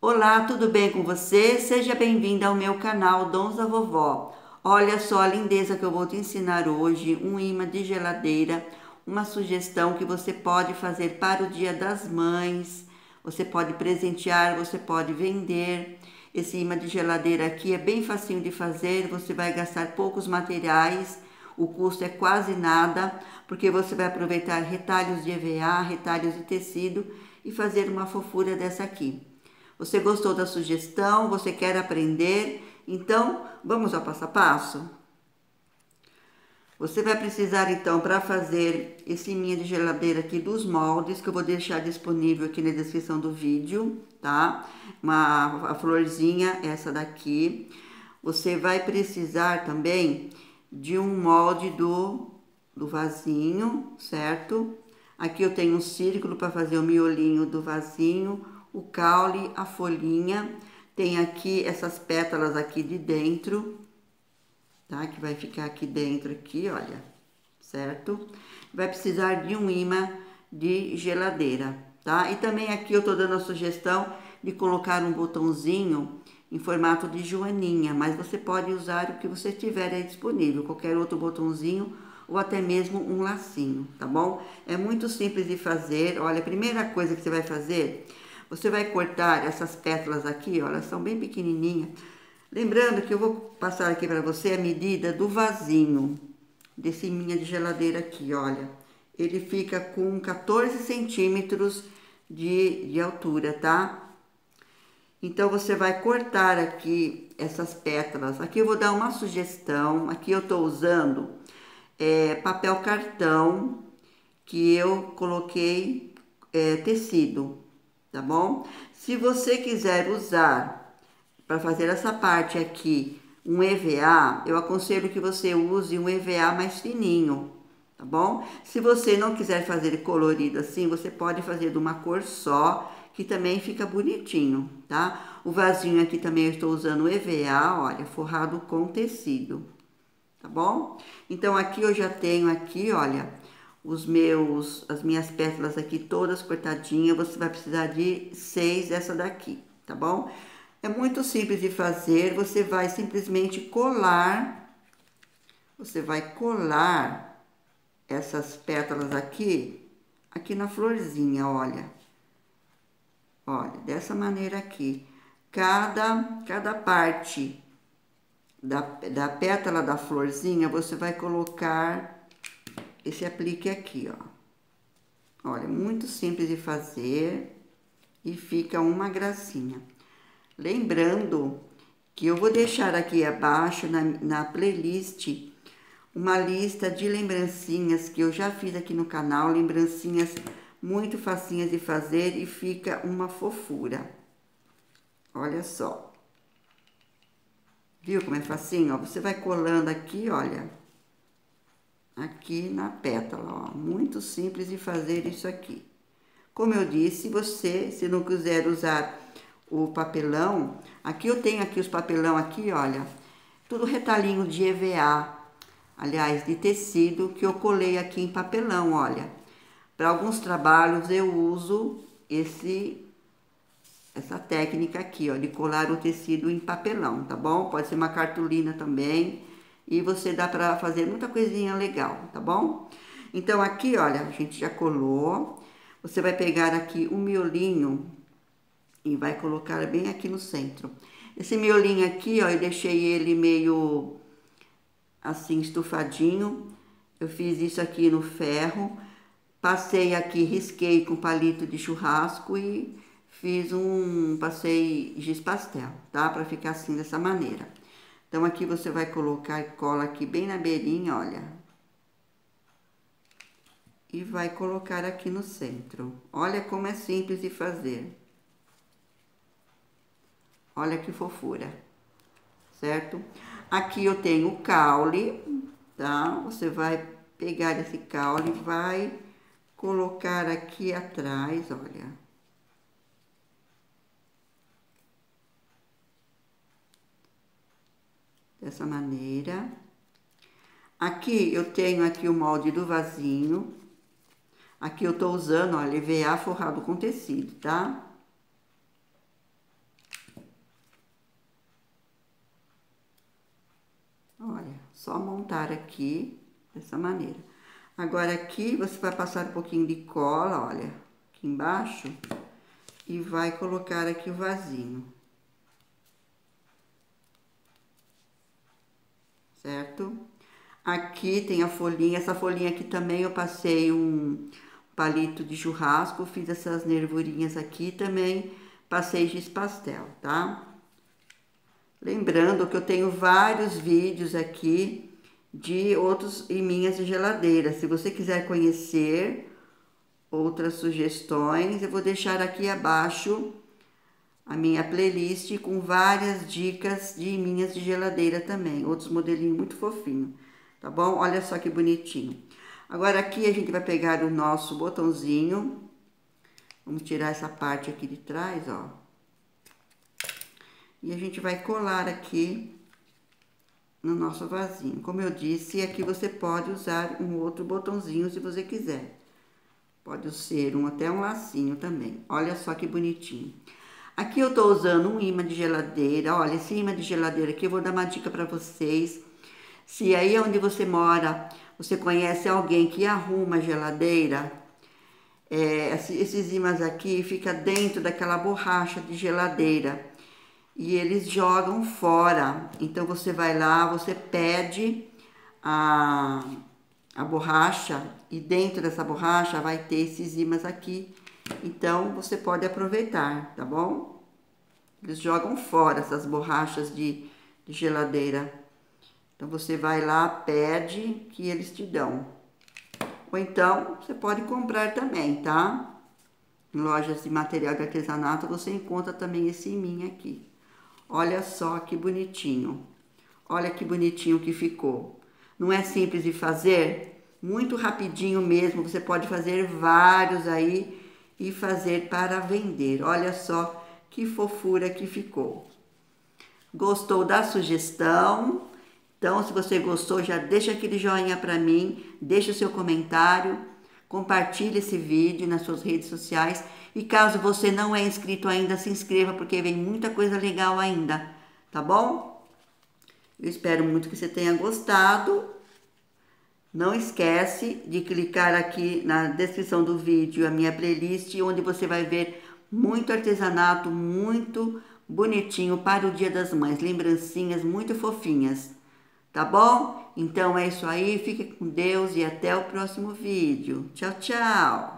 Olá, tudo bem com você? Seja bem-vinda ao meu canal Dons da Vovó. Olha só a lindeza que eu vou te ensinar hoje, um imã de geladeira, uma sugestão que você pode fazer para o Dia das Mães, você pode presentear, você pode vender. Esse imã de geladeira aqui é bem facinho de fazer, você vai gastar poucos materiais, o custo é quase nada, porque você vai aproveitar retalhos de EVA, retalhos de tecido e fazer uma fofura dessa aqui. Você gostou da sugestão? Você quer aprender? Então, vamos ao passo a passo? Você vai precisar então para fazer esse minha de geladeira aqui dos moldes que eu vou deixar disponível aqui na descrição do vídeo, tá? Uma a florzinha essa daqui. Você vai precisar também de um molde do do vasinho, certo? Aqui eu tenho um círculo para fazer o miolinho do vasinho, o caule, a folhinha, tem aqui essas pétalas aqui de dentro, tá? Que vai ficar aqui dentro aqui, olha, certo? Vai precisar de um imã de geladeira, tá? E também aqui eu tô dando a sugestão de colocar um botãozinho em formato de joaninha, mas você pode usar o que você tiver aí disponível, qualquer outro botãozinho ou até mesmo um lacinho, tá bom? É muito simples de fazer. Olha, a primeira coisa que você vai fazer você vai cortar essas pétalas aqui, ó, elas são bem pequenininhas. Lembrando que eu vou passar aqui para você a medida do vasinho desse minha de geladeira aqui, olha. Ele fica com 14 centímetros de, de altura, tá? Então, você vai cortar aqui essas pétalas. Aqui eu vou dar uma sugestão. Aqui eu tô usando é, papel cartão que eu coloquei é, tecido tá bom? Se você quiser usar para fazer essa parte aqui um EVA, eu aconselho que você use um EVA mais fininho, tá bom? Se você não quiser fazer colorido assim, você pode fazer de uma cor só, que também fica bonitinho, tá? O vasinho aqui também eu estou usando EVA, olha, forrado com tecido, tá bom? Então aqui eu já tenho aqui, olha, os meus, as minhas pétalas aqui todas cortadinhas, você vai precisar de seis dessa daqui, tá bom? É muito simples de fazer, você vai simplesmente colar, você vai colar essas pétalas aqui, aqui na florzinha, olha. Olha, dessa maneira aqui. Cada, cada parte da, da pétala da florzinha, você vai colocar esse aplique aqui, ó. Olha, muito simples de fazer e fica uma gracinha. Lembrando que eu vou deixar aqui abaixo na, na playlist uma lista de lembrancinhas que eu já fiz aqui no canal, lembrancinhas muito facinhas de fazer e fica uma fofura. Olha só. Viu como é facinho? Ó, você vai colando aqui, olha aqui na pétala, ó. Muito simples de fazer isso aqui. Como eu disse, você, se não quiser usar o papelão, aqui eu tenho aqui os papelão aqui, olha, tudo retalhinho de EVA, aliás, de tecido, que eu colei aqui em papelão, olha. Para alguns trabalhos eu uso esse essa técnica aqui, ó, de colar o tecido em papelão, tá bom? Pode ser uma cartolina também, e você dá para fazer muita coisinha legal, tá bom? Então, aqui, olha, a gente já colou. Você vai pegar aqui um miolinho e vai colocar bem aqui no centro. Esse miolinho aqui, ó, eu deixei ele meio assim estufadinho. Eu fiz isso aqui no ferro. Passei aqui, risquei com palito de churrasco e fiz um, passei giz pastel, tá? Para ficar assim dessa maneira. Então, aqui você vai colocar cola aqui bem na beirinha, olha. E vai colocar aqui no centro. Olha como é simples de fazer. Olha que fofura, certo? Aqui eu tenho o caule, tá? Você vai pegar esse caule e vai colocar aqui atrás, olha. dessa maneira. Aqui eu tenho aqui o molde do vasinho. Aqui eu tô usando, olha EVA forrado com tecido, tá? Olha, só montar aqui dessa maneira. Agora aqui você vai passar um pouquinho de cola, olha, aqui embaixo e vai colocar aqui o vasinho. Certo? Aqui tem a folhinha, essa folhinha aqui também eu passei um palito de churrasco, fiz essas nervurinhas aqui também, passei giz pastel, tá? Lembrando que eu tenho vários vídeos aqui de outros minhas de geladeira. Se você quiser conhecer outras sugestões, eu vou deixar aqui abaixo a minha playlist com várias dicas de minhas de geladeira também. Outros modelinhos muito fofinhos, tá bom? Olha só que bonitinho. Agora aqui a gente vai pegar o nosso botãozinho. Vamos tirar essa parte aqui de trás, ó. E a gente vai colar aqui no nosso vasinho. Como eu disse, aqui você pode usar um outro botãozinho se você quiser. Pode ser um até um lacinho também. Olha só que bonitinho. Aqui eu tô usando um imã de geladeira. Olha, esse imã de geladeira aqui eu vou dar uma dica para vocês. Se aí onde você mora, você conhece alguém que arruma geladeira, é, esses imãs aqui fica dentro daquela borracha de geladeira e eles jogam fora. Então você vai lá, você pede a, a borracha e dentro dessa borracha vai ter esses ímãs aqui. Então você pode aproveitar, tá bom? Eles jogam fora essas borrachas de, de geladeira. Então você vai lá, pede que eles te dão. Ou então você pode comprar também, tá? Em lojas de material de artesanato você encontra também esse iminho aqui. Olha só que bonitinho. Olha que bonitinho que ficou. Não é simples de fazer? Muito rapidinho mesmo. Você pode fazer vários aí e fazer para vender. Olha só que fofura que ficou. Gostou da sugestão? Então, se você gostou, já deixa aquele joinha para mim, deixa o seu comentário, compartilhe esse vídeo nas suas redes sociais e caso você não é inscrito ainda, se inscreva porque vem muita coisa legal ainda, tá bom? Eu espero muito que você tenha gostado. Não esquece de clicar aqui na descrição do vídeo a minha playlist, onde você vai ver muito artesanato, muito bonitinho para o Dia das Mães, lembrancinhas muito fofinhas. Tá bom? Então é isso aí, fique com Deus e até o próximo vídeo. Tchau, tchau!